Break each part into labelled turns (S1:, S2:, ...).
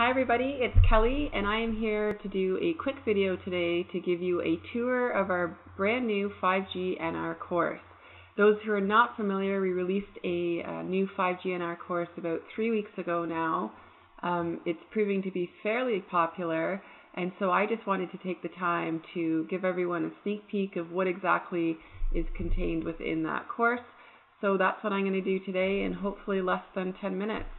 S1: Hi everybody, it's Kelly and I am here to do a quick video today to give you a tour of our brand new 5G NR course. Those who are not familiar, we released a, a new 5G NR course about three weeks ago now. Um, it's proving to be fairly popular and so I just wanted to take the time to give everyone a sneak peek of what exactly is contained within that course. So that's what I'm going to do today in hopefully less than 10 minutes.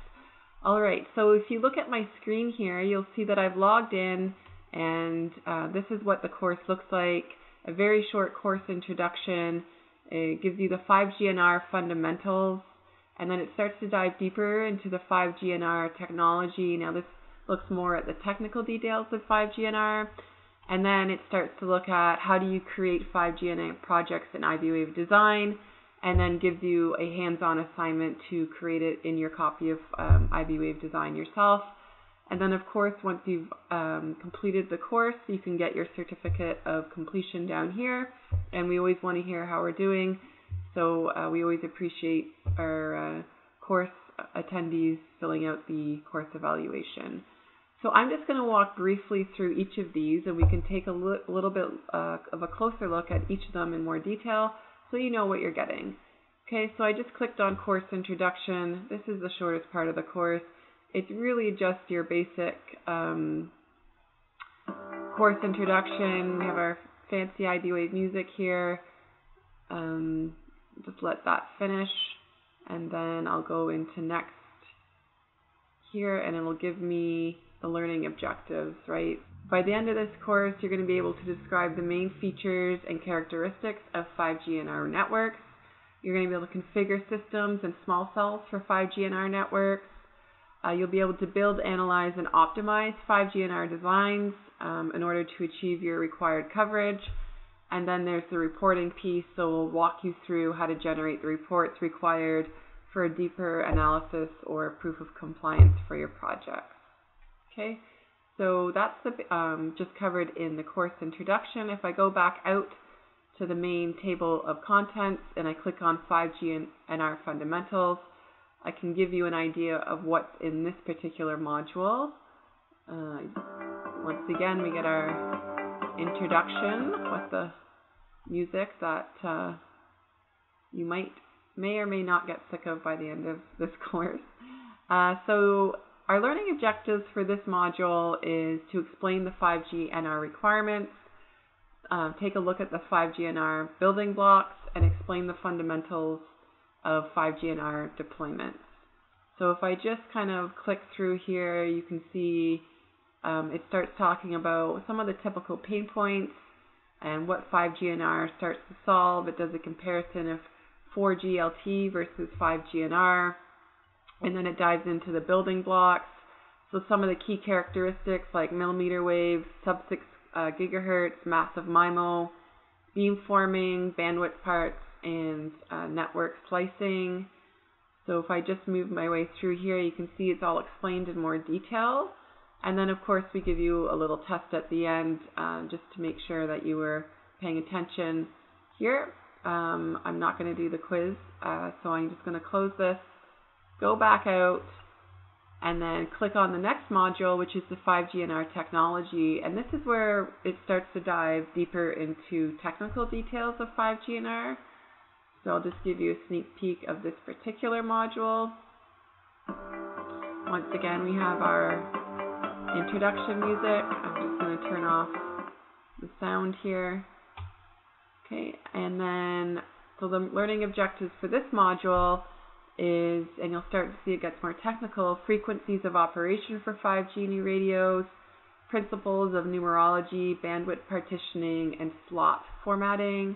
S1: Alright, so if you look at my screen here, you'll see that I've logged in and uh, this is what the course looks like. A very short course introduction. It gives you the 5GNR fundamentals and then it starts to dive deeper into the 5GNR technology. Now this looks more at the technical details of 5GNR and then it starts to look at how do you create 5GNR projects in IBWave Design and then gives you a hands-on assignment to create it in your copy of um, IBWave Design yourself. And then, of course, once you've um, completed the course, you can get your certificate of completion down here. And we always want to hear how we're doing. So uh, we always appreciate our uh, course attendees filling out the course evaluation. So I'm just going to walk briefly through each of these and we can take a li little bit uh, of a closer look at each of them in more detail so you know what you're getting. Okay, so I just clicked on course introduction. This is the shortest part of the course. It's really just your basic um, course introduction. We have our fancy IBWave music here. Um, just let that finish and then I'll go into next here and it'll give me the learning objectives, right? By the end of this course, you're going to be able to describe the main features and characteristics of 5G NR networks. You're going to be able to configure systems and small cells for 5G NR networks. Uh, you'll be able to build, analyze, and optimize 5G NR designs um, in order to achieve your required coverage. And then there's the reporting piece, so we'll walk you through how to generate the reports required for a deeper analysis or proof of compliance for your projects. Okay. So that's the, um, just covered in the course introduction. If I go back out to the main table of contents and I click on 5G and NR fundamentals, I can give you an idea of what's in this particular module. Uh, once again, we get our introduction with the music that uh, you might may or may not get sick of by the end of this course. Uh, so our learning objectives for this module is to explain the 5G NR requirements, uh, take a look at the 5G NR building blocks, and explain the fundamentals of 5G NR deployments. So if I just kind of click through here, you can see um, it starts talking about some of the typical pain points and what 5G NR starts to solve. It does a comparison of 4G LTE versus 5G NR and then it dives into the building blocks. So some of the key characteristics like millimeter wave, sub 6 uh, gigahertz, massive MIMO, beamforming, bandwidth parts, and uh, network slicing. So if I just move my way through here, you can see it's all explained in more detail. And then of course we give you a little test at the end uh, just to make sure that you were paying attention here. Um, I'm not going to do the quiz, uh, so I'm just going to close this go back out, and then click on the next module, which is the 5G NR technology. And this is where it starts to dive deeper into technical details of 5G NR. So I'll just give you a sneak peek of this particular module. Once again, we have our introduction music. I'm just going to turn off the sound here. Okay, and then, so the learning objectives for this module is, and you'll start to see it gets more technical, frequencies of operation for 5G new radios, principles of numerology, bandwidth partitioning, and slot formatting,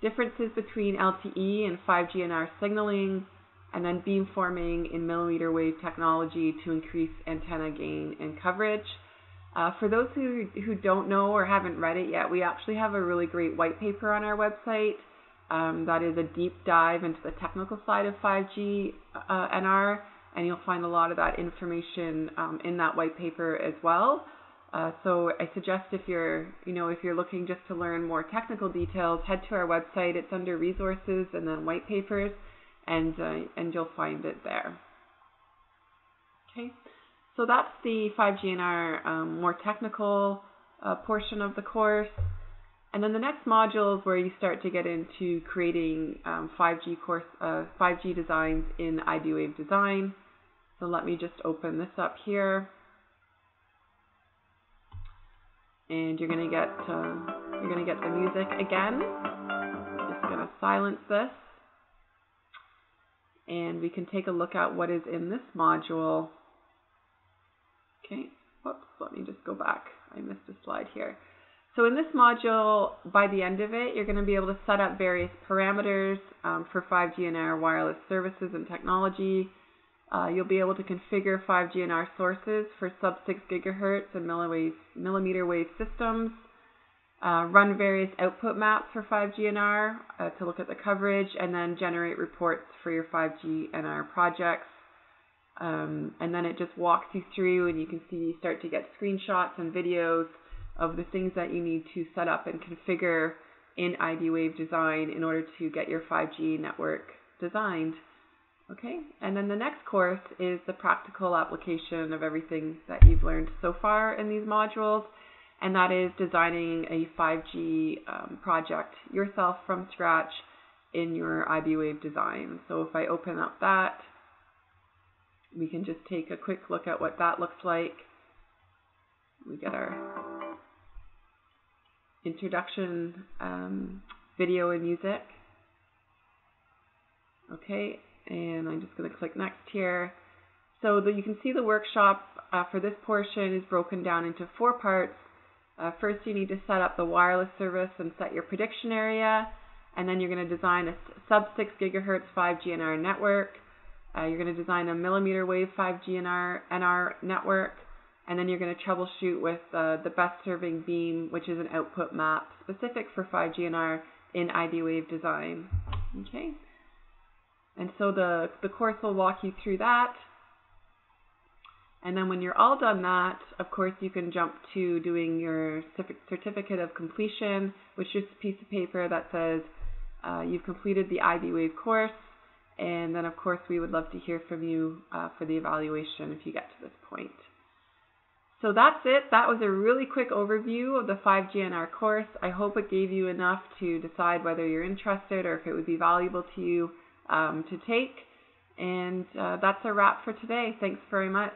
S1: differences between LTE and 5G NR signaling, and then beamforming in millimeter wave technology to increase antenna gain and coverage. Uh, for those who, who don't know or haven't read it yet, we actually have a really great white paper on our website um, that is a deep dive into the technical side of 5G uh, NR, and you'll find a lot of that information um, in that white paper as well. Uh, so I suggest if you're, you know, if you're looking just to learn more technical details, head to our website. It's under resources and then white papers, and uh, and you'll find it there. Okay. So that's the 5GNR um, more technical uh, portion of the course. And then the next module is where you start to get into creating um, 5G course, uh, 5G designs in iBwave Design. So let me just open this up here. And you're gonna get uh, you're gonna get the music again. Just gonna silence this, and we can take a look at what is in this module. Okay, whoops, let me just go back. I missed a slide here. So in this module, by the end of it, you're going to be able to set up various parameters um, for 5GNR wireless services and technology. Uh, you'll be able to configure 5GNR sources for sub 6 gigahertz and millimeter wave systems, uh, run various output maps for 5GNR uh, to look at the coverage, and then generate reports for your 5GNR projects. Um, and then it just walks you through, and you can see you start to get screenshots and videos of the things that you need to set up and configure in iBwave Design in order to get your 5G network designed. Okay, and then the next course is the practical application of everything that you've learned so far in these modules, and that is designing a 5G um, project yourself from scratch in your IBWave design. So if I open up that, we can just take a quick look at what that looks like. We get our introduction um, video and music. Okay, and I'm just going to click next here. So you can see the workshop uh, for this portion is broken down into four parts. Uh, first, you need to set up the wireless service and set your prediction area, and then you're going to design a sub 6 gigahertz 5G NR network. Uh, you're going to design a millimeter wave 5G NR, NR network, and then you're going to troubleshoot with uh, the best serving beam, which is an output map specific for 5G NR in iBwave design. Okay. And so the, the course will walk you through that. And then when you're all done that, of course, you can jump to doing your certificate of completion, which is a piece of paper that says uh, you've completed the IBWave course. And then, of course, we would love to hear from you uh, for the evaluation if you get to this point. So that's it. That was a really quick overview of the 5GNR course. I hope it gave you enough to decide whether you're interested or if it would be valuable to you um, to take. And uh, that's a wrap for today. Thanks very much.